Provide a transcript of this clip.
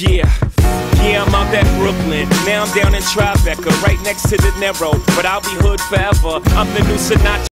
Yeah. Yeah, I'm out at Brooklyn. Now I'm down in Tribeca, right next to the Narrow. But I'll be hood forever. I'm the new Sinatra